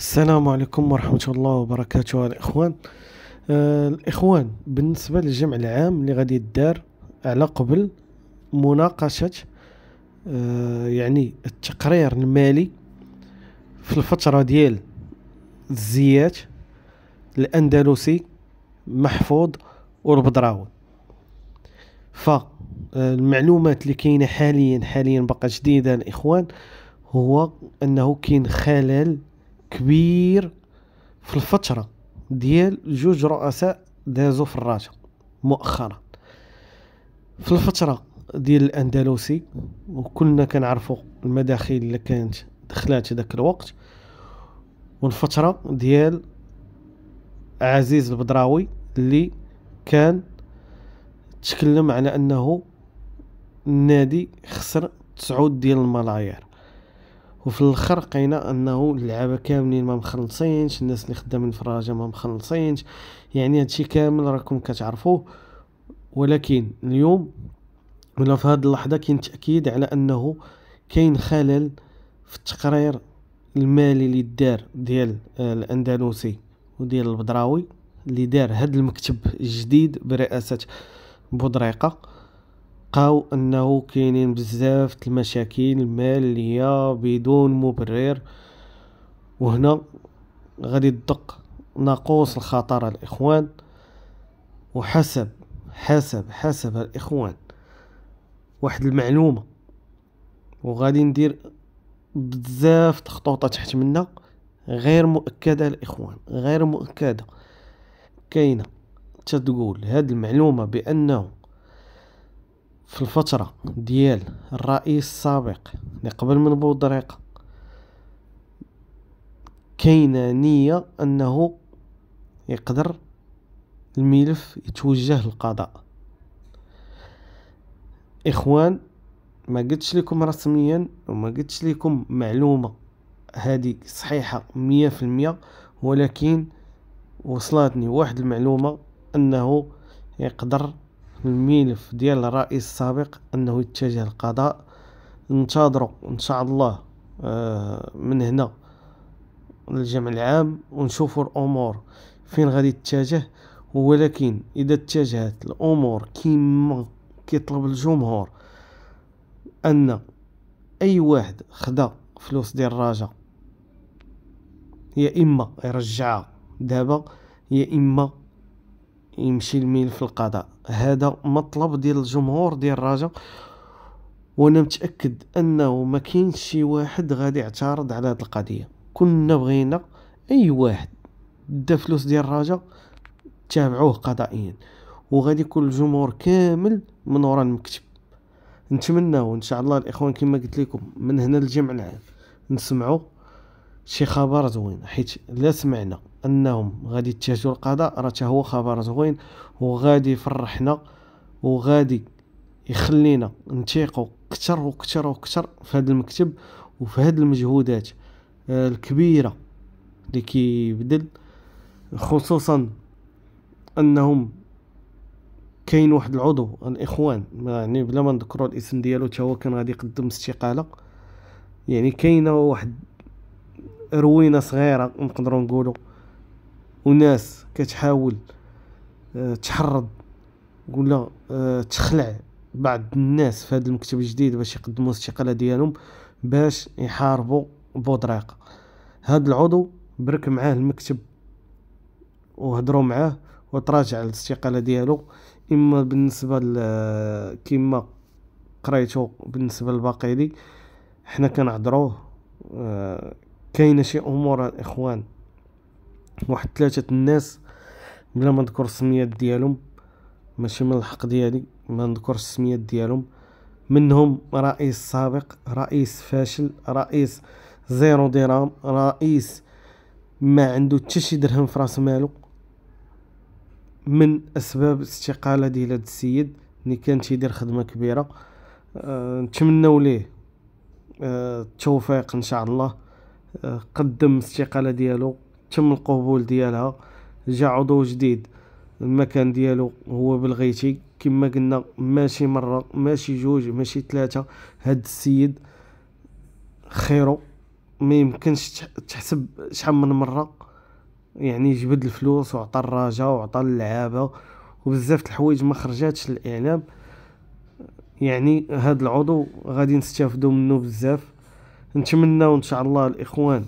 السلام عليكم ورحمة الله وبركاته الإخوان آه الإخوان بالنسبة للجمع العام اللي غادي يدار على قبل مناقشة آه يعني التقرير المالي في الفترة ديال الزيات الأندلسي محفوظ والبدراوي. فالمعلومات اللي كاينة حاليا حاليا بقى جديدة الاخوان هو أنه كاين خلل كبير في الفترة ديال جوج رؤساء دازو في الراجا مؤخرا. في الفترة ديال الأندلسي وكلنا كنعرفو المداخيل اللي كانت دخلات داك الوقت والفترة ديال عزيز البدراوي اللي كان تكلم على أنه النادي خسر تسعود ديال الملايير. وفي الآخر لقينا أنه اللعابة كاملين ما مخلصينش الناس اللي خدامين في الرجاء ما مخلصينش. يعني هادشي كامل راكم كتعرفوه. ولكن اليوم ولا في هذه اللحظة كاين تأكيد على أنه كاين خلل في التقرير المالي اللي دار ديال الأندلسي وديال البدراوي اللي دار هذا المكتب الجديد برئاسة بودريقة. لقاو أنه كاينين بزاف المشاكل الماليه بدون مبرر وهنا غادي تدق ناقوس الخطر الإخوان. وحسب حسب حسب الإخوان. واحد المعلومة وغادي ندير بزاف تخطوطه تحت منا غير مؤكدة الإخوان غير مؤكدة. كاينة تتقول هاد المعلومة بأنه في الفترة ديال الرئيس السابق اللي قبل من بودريقة كاينة نية أنه يقدر الملف يتوجه للقضاء. إخوان ما قلتش لكم رسميا وما قلتش لكم معلومة هذه صحيحة مية في المية ولكن وصلتني واحد المعلومة أنه يقدر الملف ديال الرئيس السابق أنه يتجه للقضاء ننتظروا إن شاء الله آه، من هنا الجمع العام ونشوفوا الأمور فين غادي تتجه. ولكن إذا اتجهت الأمور كما كيطلب الجمهور أن أي واحد خدا فلوس ديال الرجاء يا إما يرجعها دابا يا إما يمشي الميل في القضاء. هذا مطلب ديال الجمهور ديال الرجاء وأنا متأكد أنه ما كاينش شي واحد غادي يعترض على هذه القضية. كنا بغينا أي واحد دا فلوس ديال الرجاء تابعوه قضائيا وغادي يكون الجمهور كامل من وراء المكتب. نتمنى إن شاء الله الإخوان كما قلت لكم من هنا الجمع العام نسمعوا شي خبر زوين حيت لا سمعنا. أنهم غادي يتجهوا للقضاء راه هو خبر زوين. وغادي يفرحنا. وغادي يخلينا نتيقوا كتر وكتر وكتر في هذا المكتب وفي هذه المجهودات. آه، الكبيرة اللي كيبذل خصوصا أنهم كاين واحد العضو الإخوان. يعني بلا ما نذكروا الاسم ديالو حتى هو كان غادي يقدم استقالة. يعني كاينة واحد روينه صغيرة نقدروا نقولوا. وناس كتحاول آه، تحرض ولا آه، تخلع بعض الناس في هذا المكتب الجديد باش يقدموا الاستقالة ديالهم باش يحاربوا بودريقه هذا العضو برك معاه المكتب وهضروا معاه وتراجع الاستقالة ديالو إما بالنسبة كما قريتو بالنسبة للباقيلي حنا كنهضروه آه، كاينة شي أمور الاخوان واحد ثلاثة الناس بلا ما نذكر السميات ديالهم ماشي من الحق ديالي ما نذكر السميات ديالهم. منهم رئيس سابق رئيس فاشل رئيس zéro درهم رئيس ما عنده حتى شي درهم في رأس مالو من أسباب الاستقاله ديال هذا السيد اللي كان تيدير خدمة كبيرة أه نتمنوا ليه أه التوفيق إن شاء الله. أه قدم الاستقاله ديالو. تم القبول ديالها جا عضو جديد. المكان ديالو هو بالغيتي. كما قلنا ماشي مرة ماشي جوج ماشي ثلاثة. هاد السيد خيرو ما يمكنش تحسب شحال من مرة. يعني جبد الفلوس وعطى الرجاء وعطى اللعابة. وبزاف الحوايج ما خرجاتش للإعلام. يعني هاد العضو غادي نستافدوا منه بزاف. نتمنى إن شاء الله الإخوان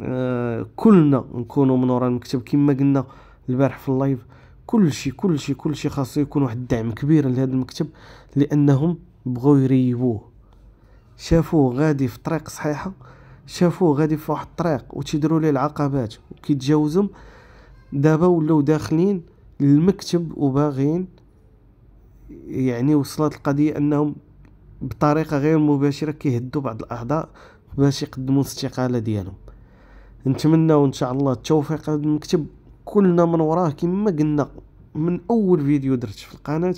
آه كلنا نكونوا من وراء المكتب. كما قلنا البارح في اللايف كل شيء كل شيء كل شيء خاصو يكون واحد الدعم كبير لهذا المكتب لأنهم بغاو يريبوه. شافوه غادي في طريق صحيحة شافوه غادي في واحد الطريق وتيديروا ليه العقبات وكيتجاوزهم. دابا ولاو داخلين للمكتب وباغيين يعني وصلت القضية أنهم بطريقة غير مباشرة كيهدوا بعض الأعضاء باش يقدموا الاستقالة ديالهم. نتمنى إن شاء الله التوفيق هذا المكتب. كلنا من وراه كما قلنا من أول فيديو درت في القناة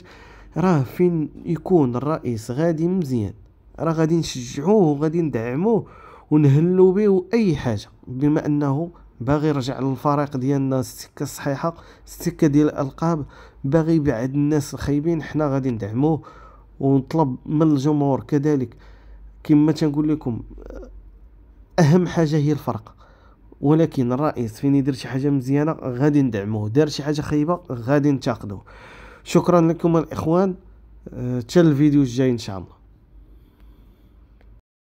راه فين يكون الرئيس؟ غادي مزيان. راه غادي نشجعوه وغادي ندعموه ونهلو به أي حاجة. بما أنه باغي يرجع للفريق ديالنا السكة الصحيحة السكة ديال الألقاب باغي يبعد الناس الخايبين حنا غادي ندعموه ونطلب من الجمهور. كذلك كما تنقول لكم أهم حاجة هي الفرق. ولكن الرئيس فين يدير شي حاجة مزيانة غادي ندعموه. دار شي حاجة خايبة غادي ننتقدوه شكرا لكم الإخوان. حتى الفيديو الجاي إن شاء الله.